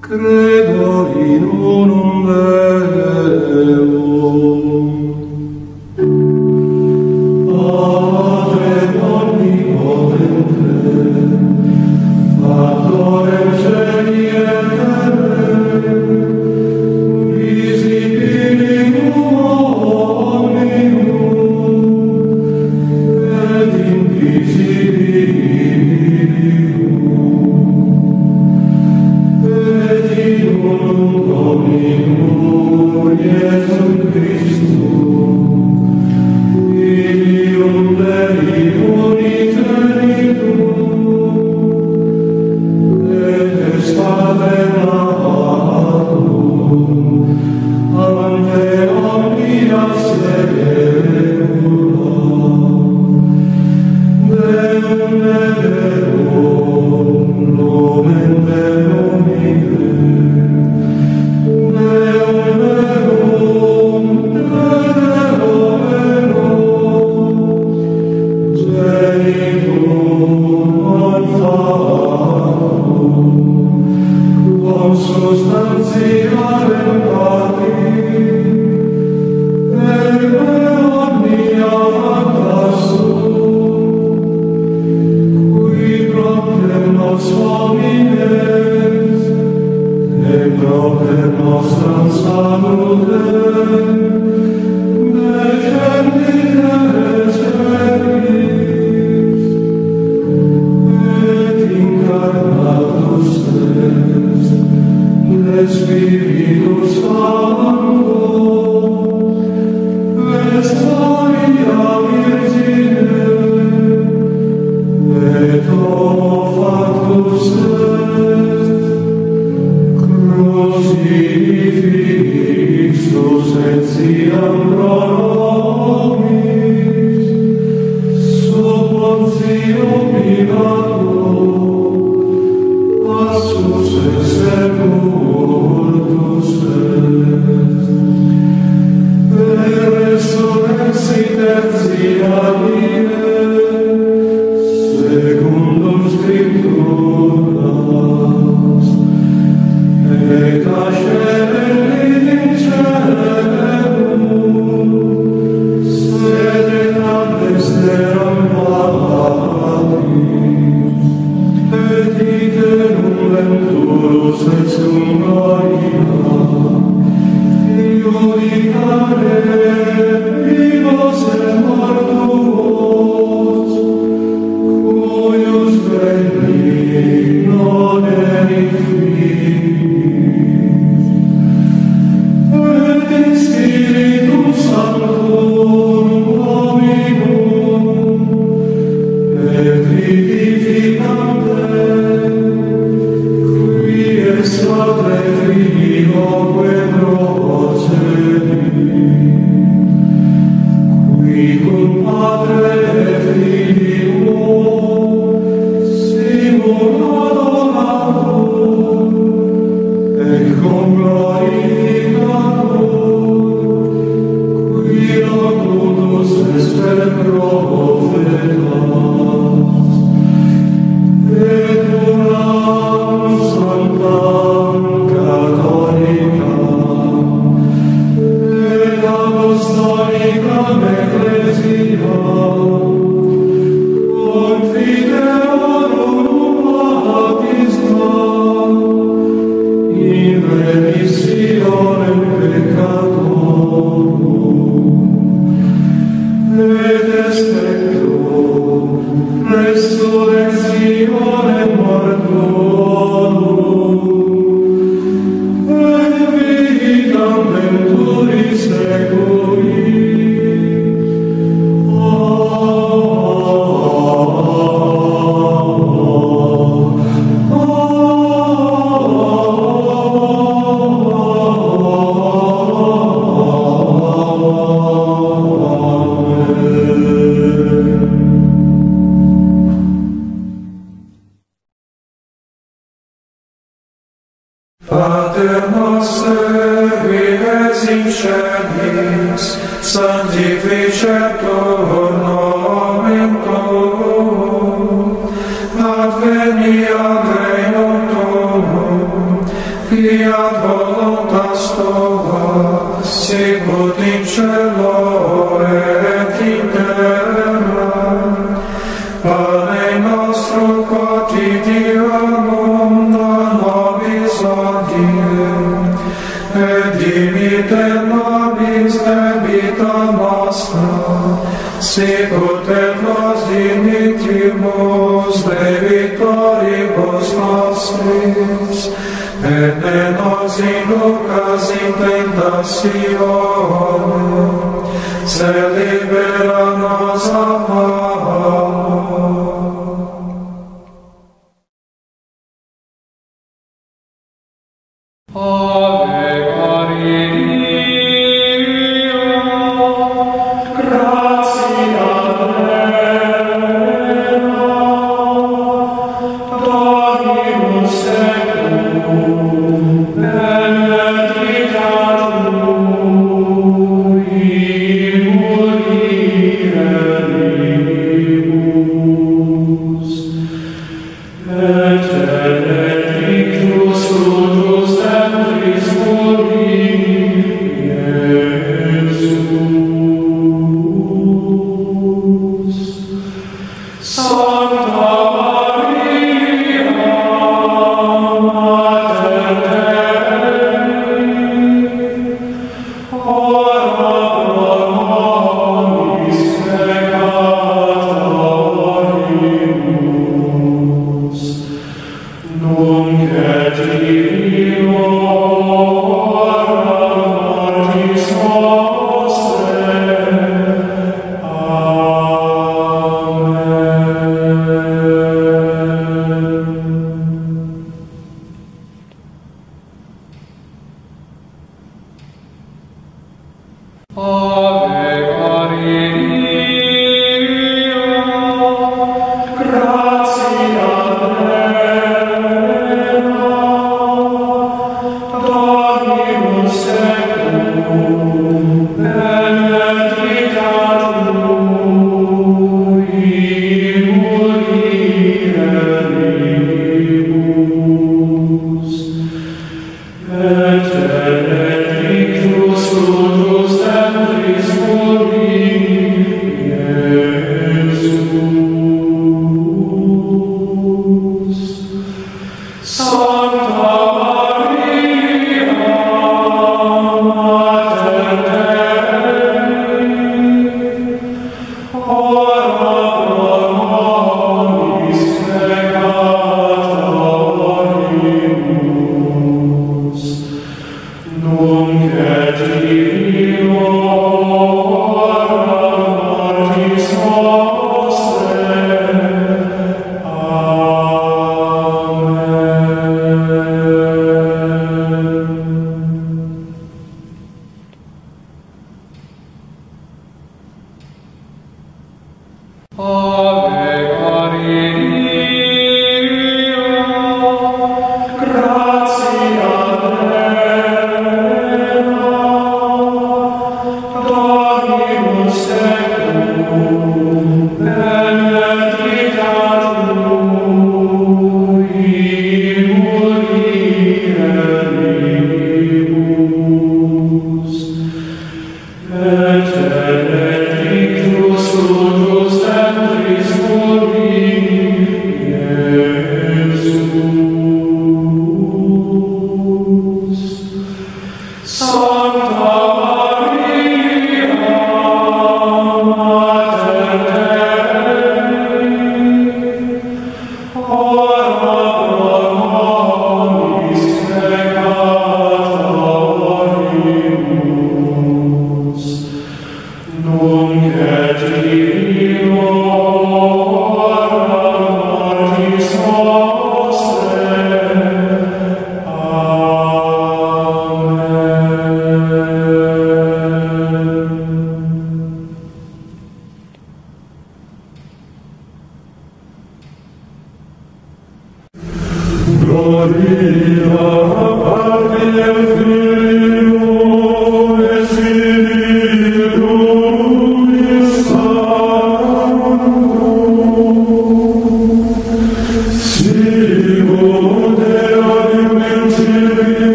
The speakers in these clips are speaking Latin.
Credo in unum Deum. gloricare, vivos et mortus, libera nos a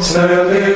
Slowly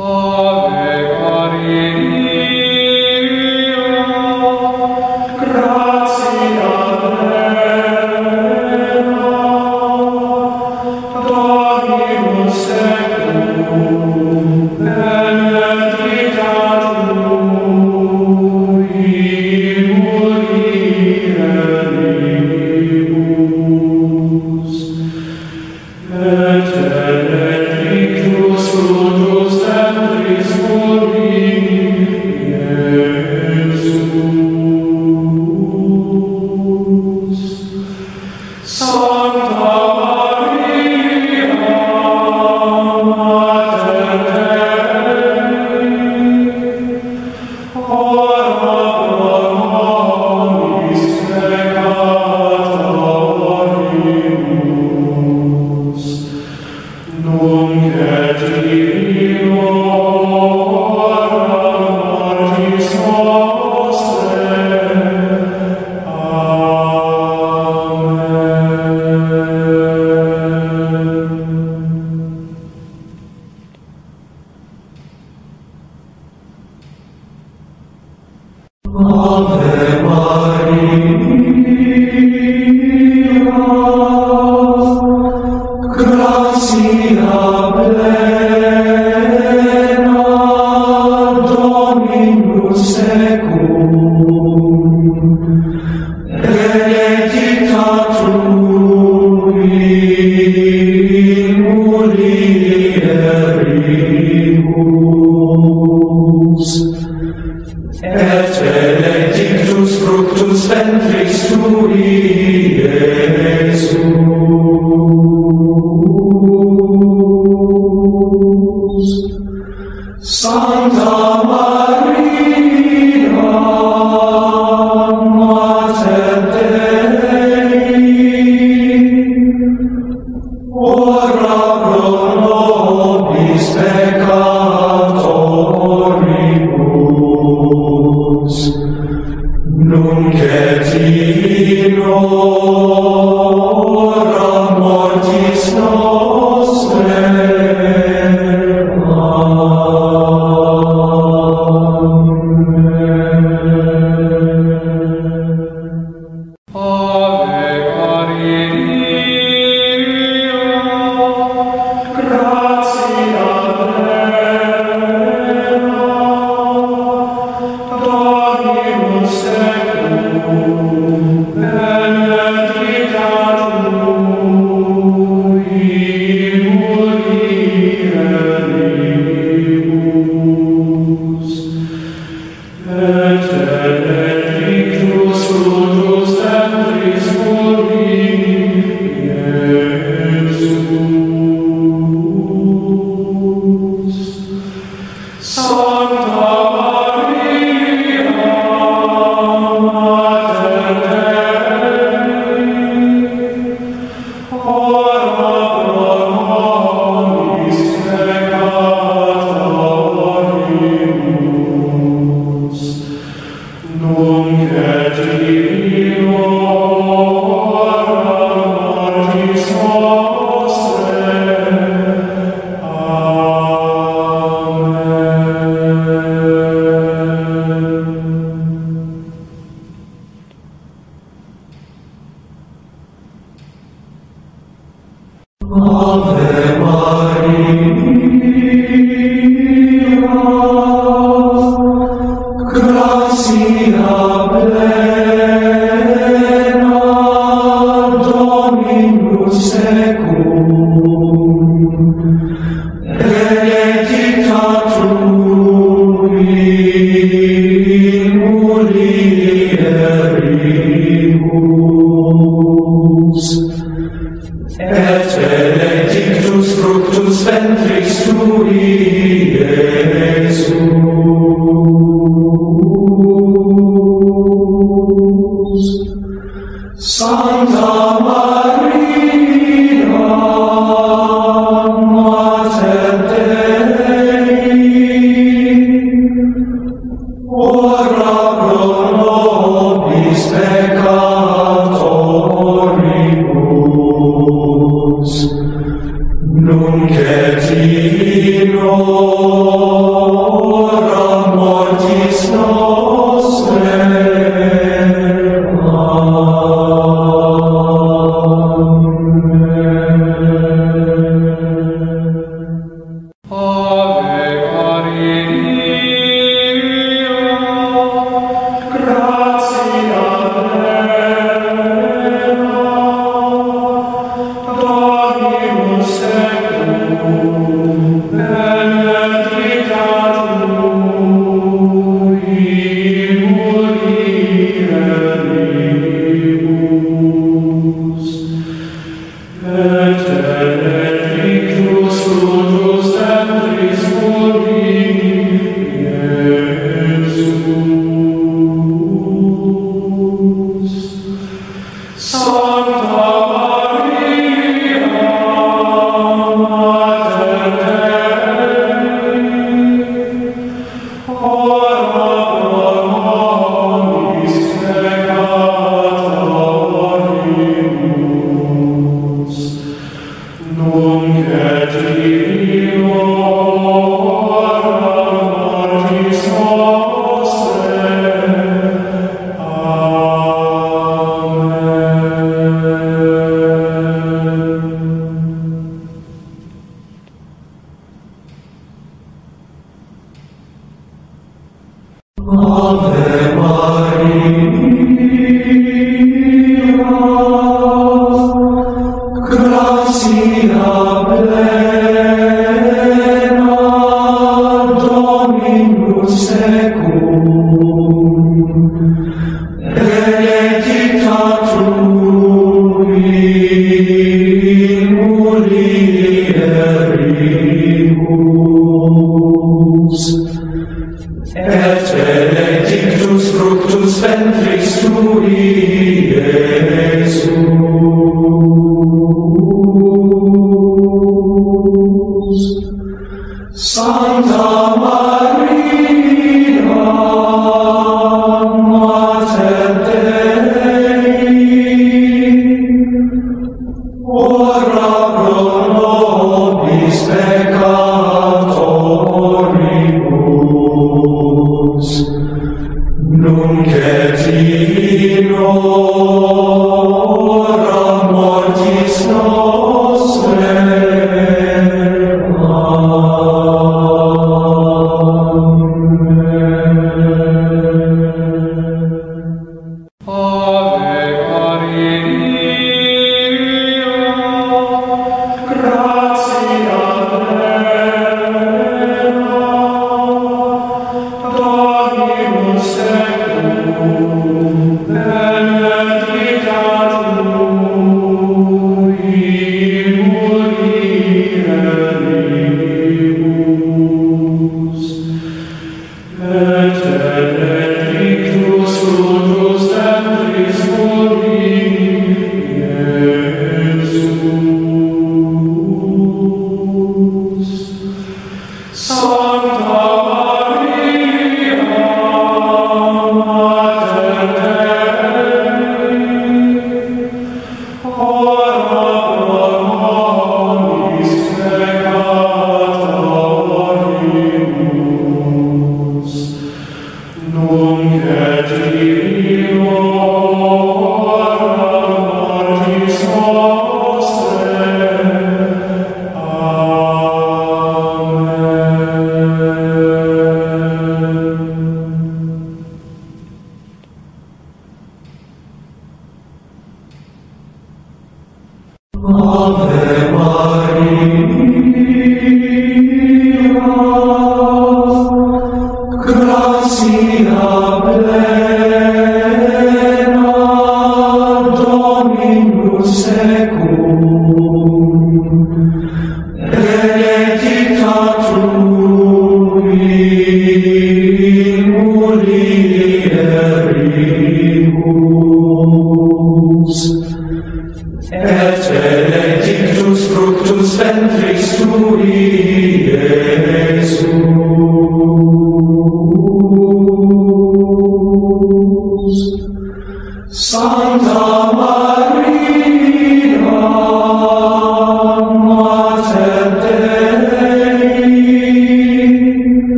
Oh. in secum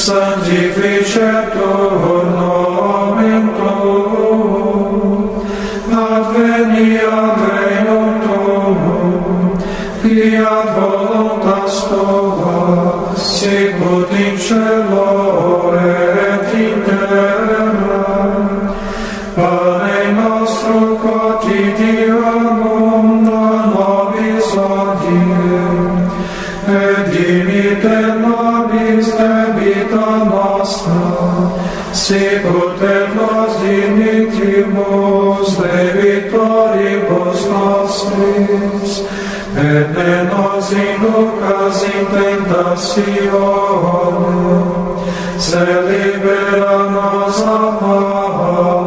sanctificetur sin nunca sin tentación, se libera nos amar.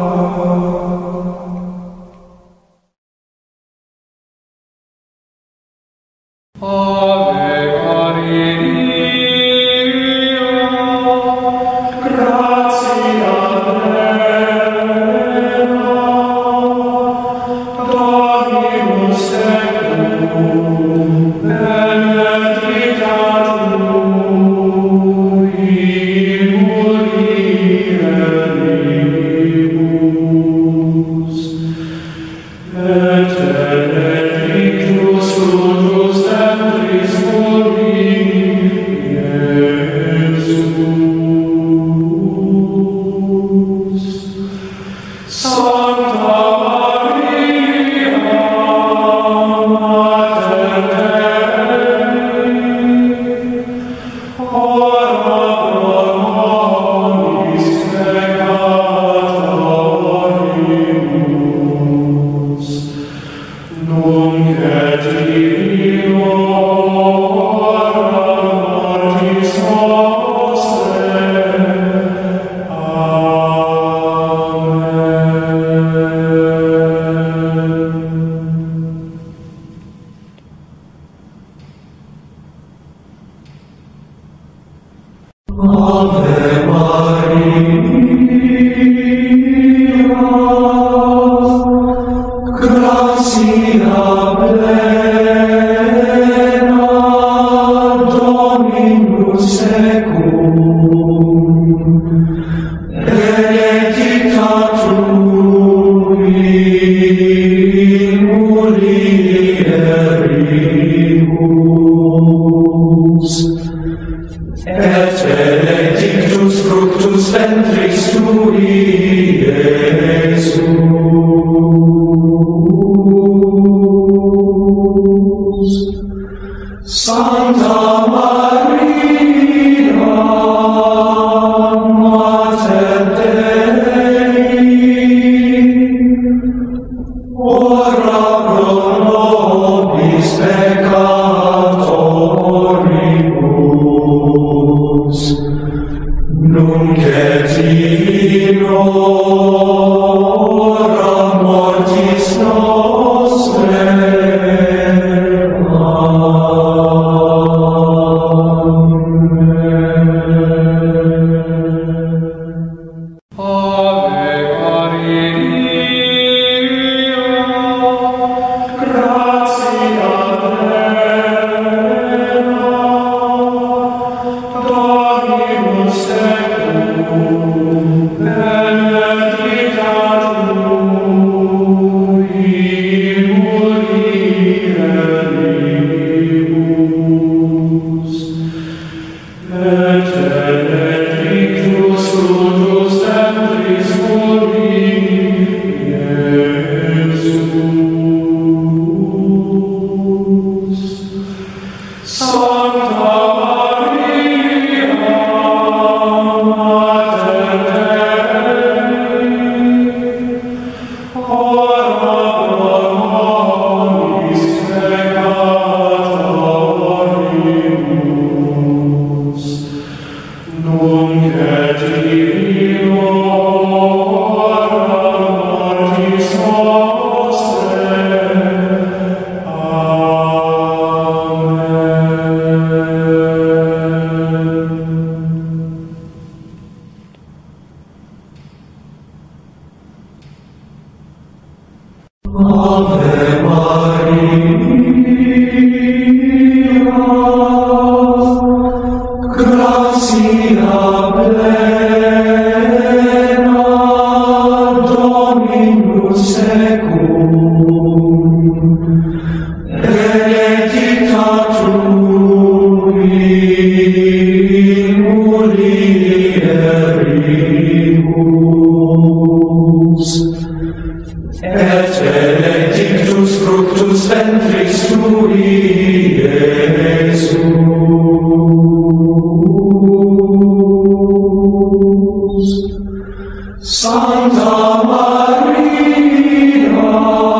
Amen.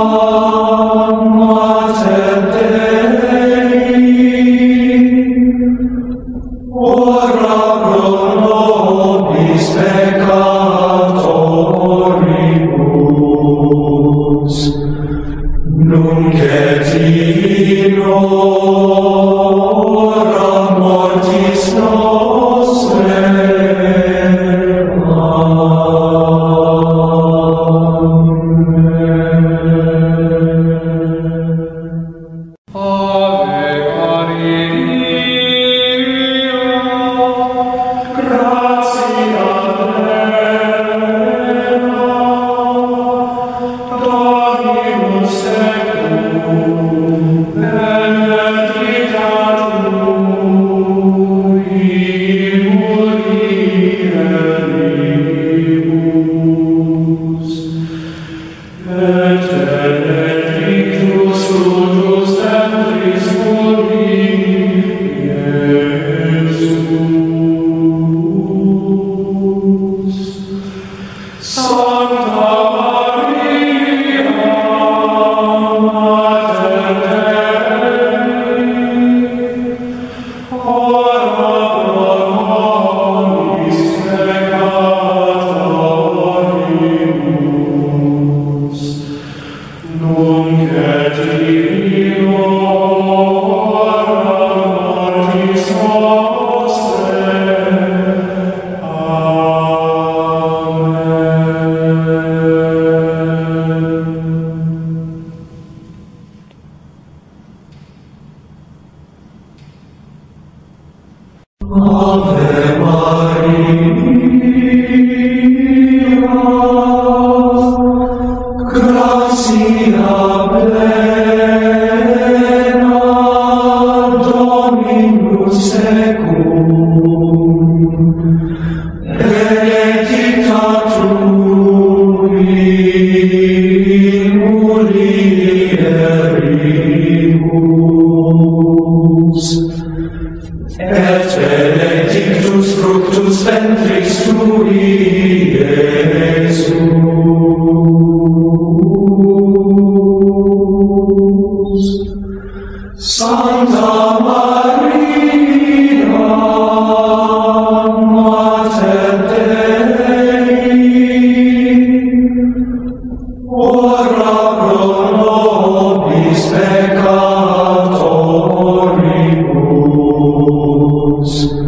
Oh. todos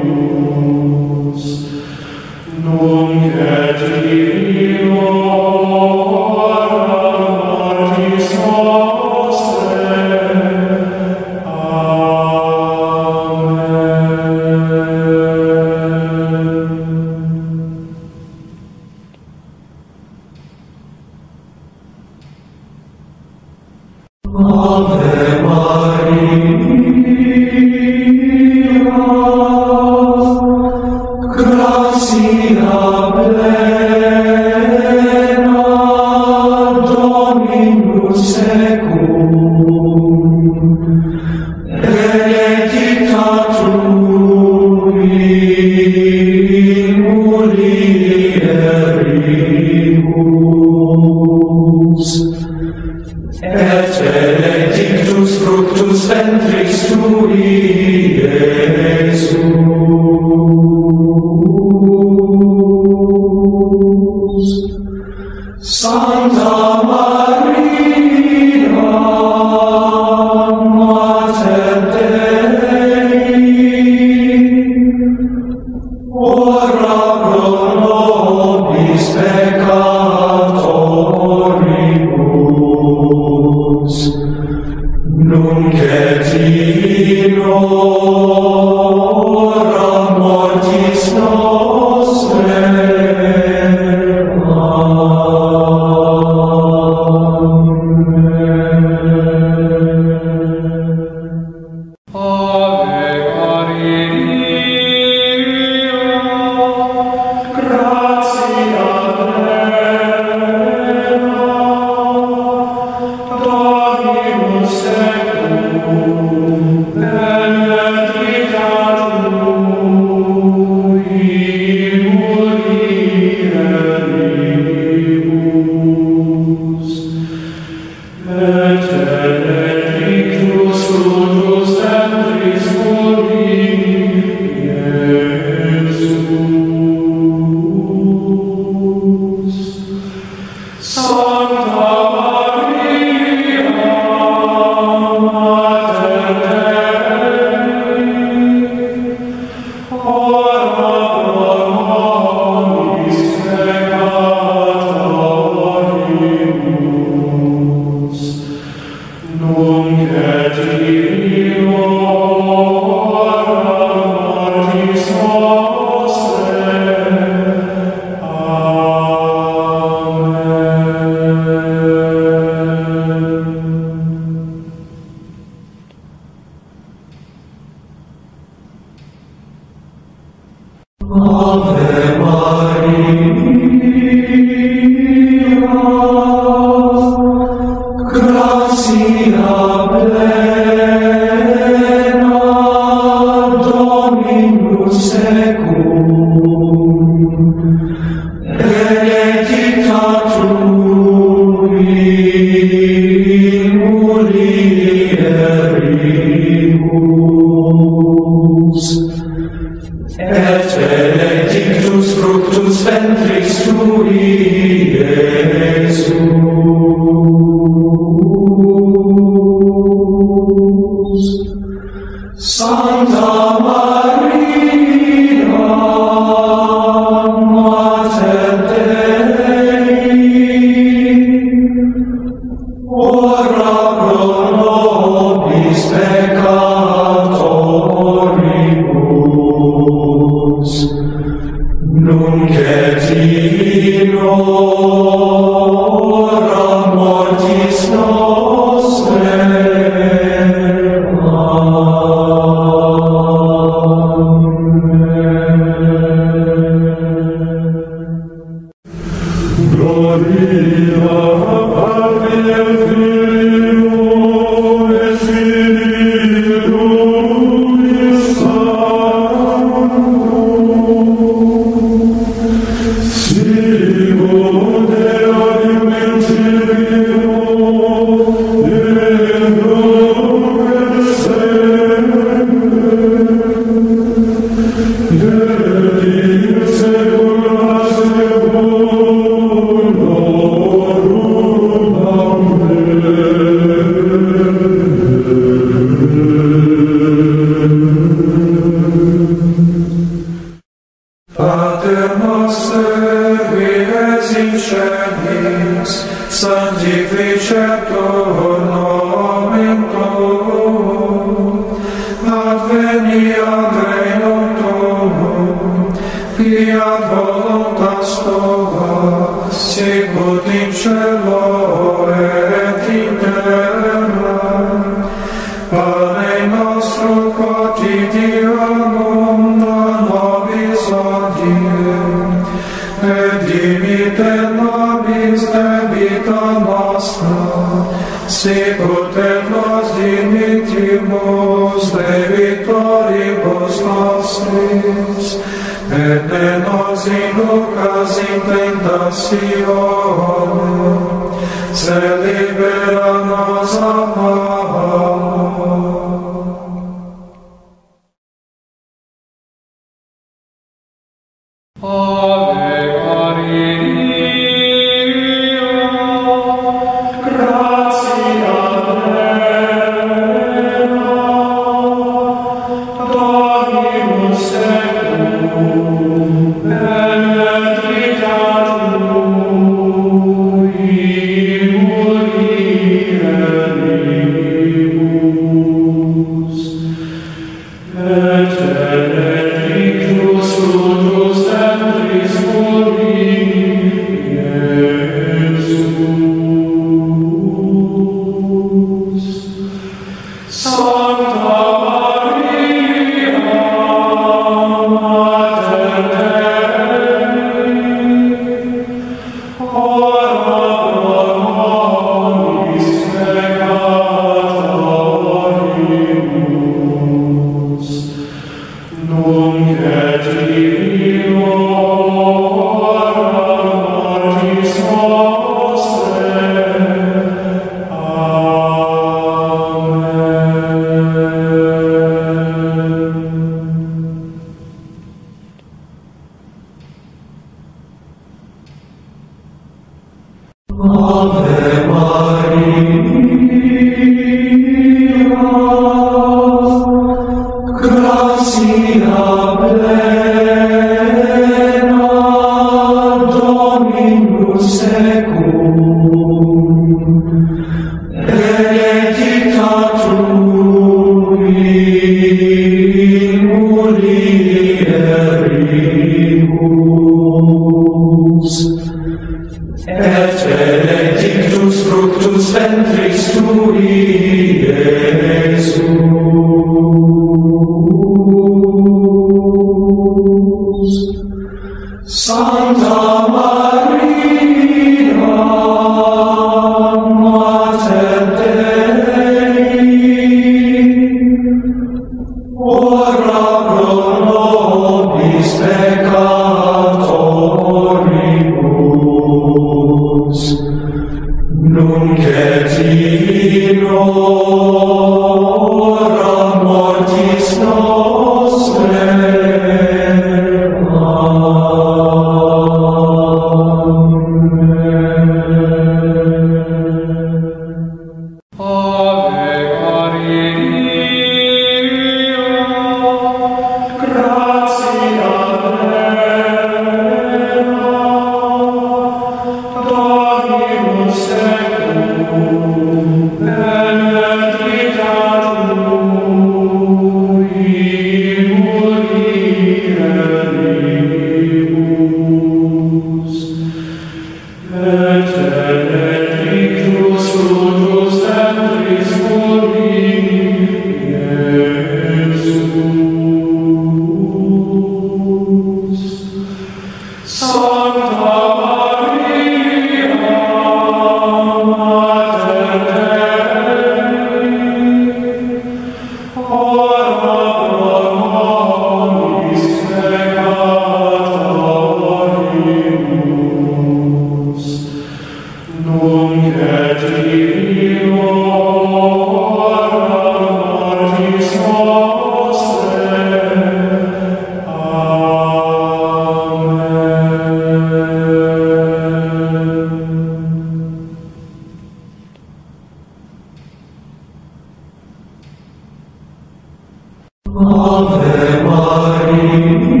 Maria.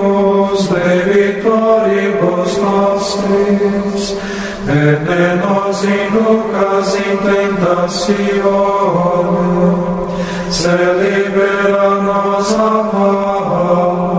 dominus de victoribus nostris, et ne nos inucas in tentatione, se libera nos a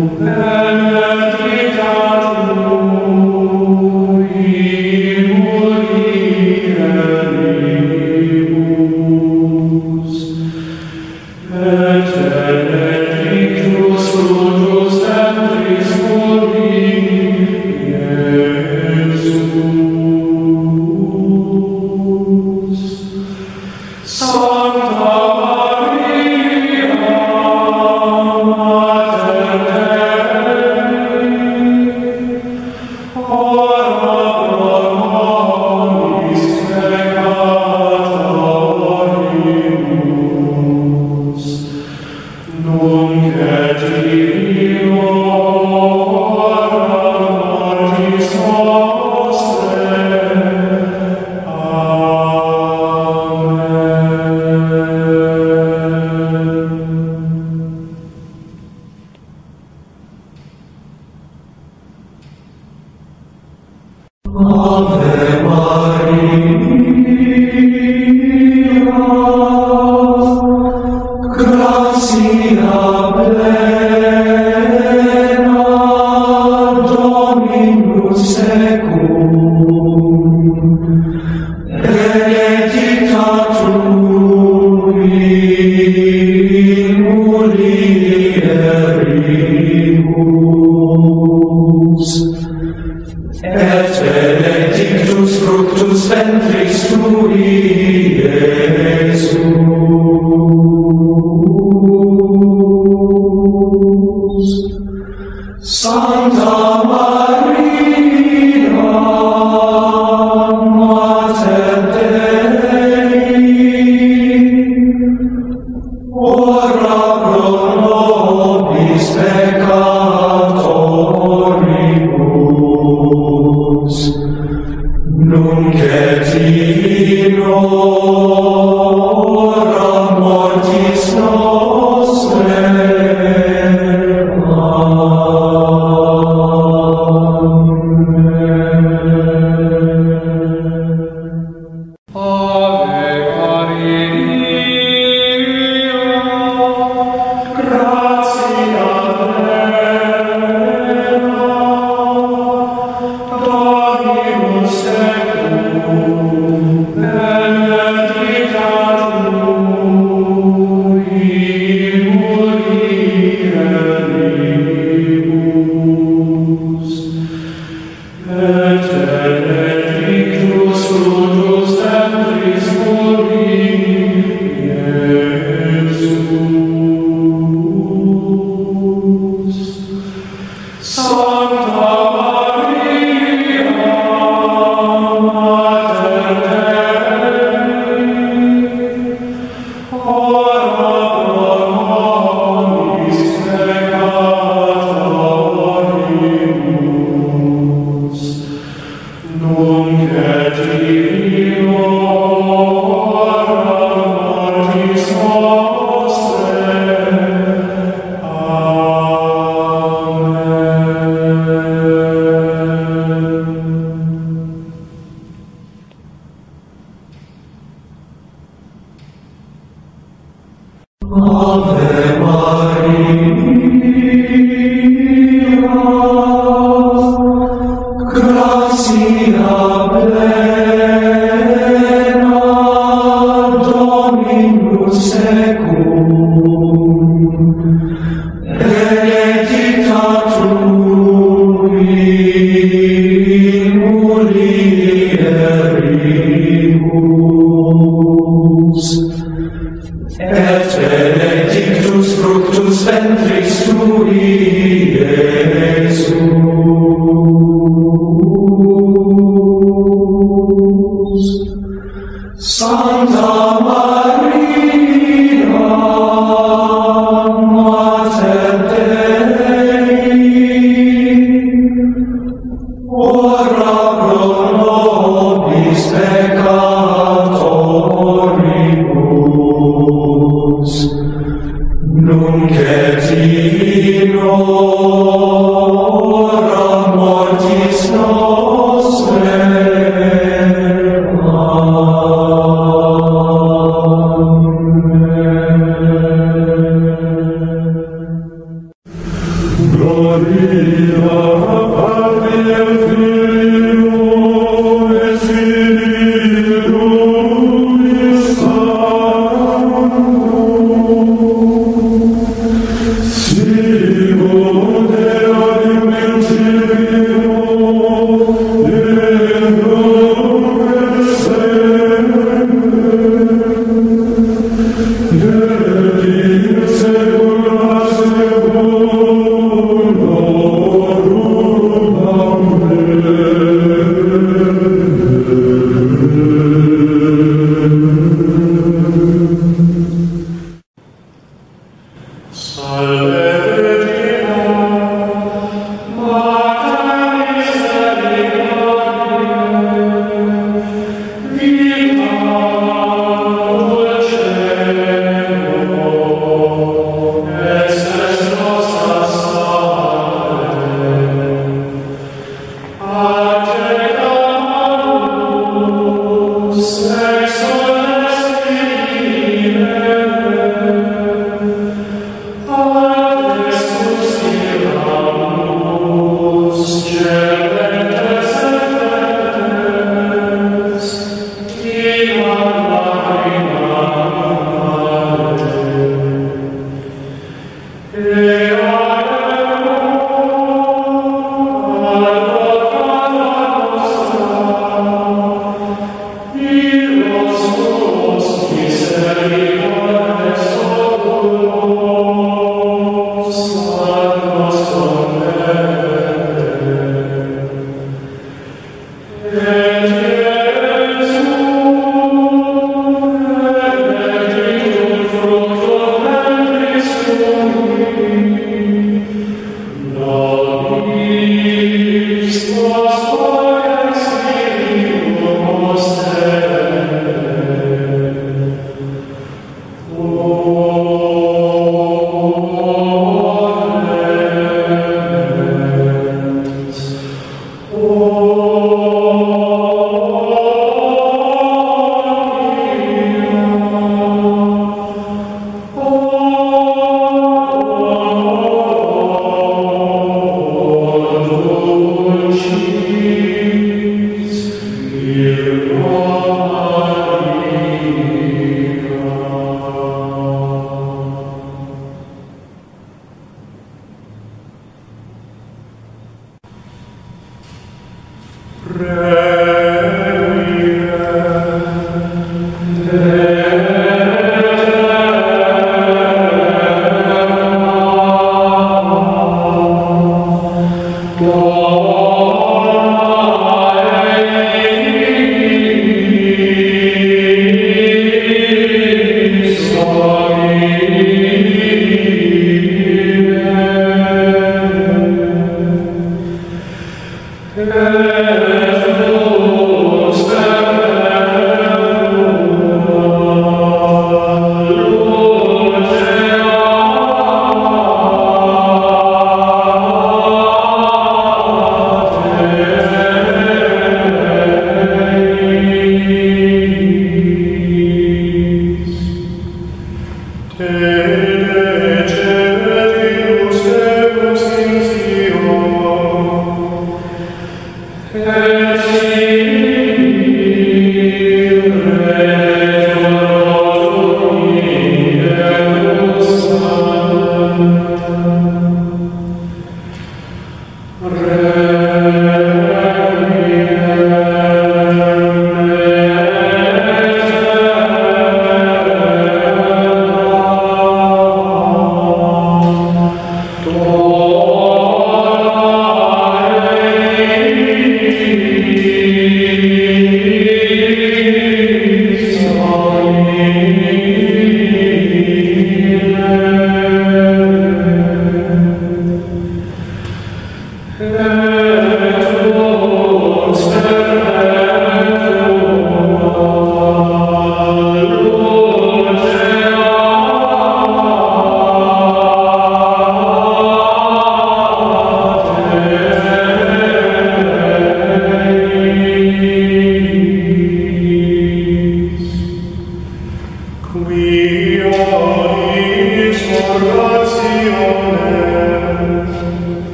Amen. et benedictus fructus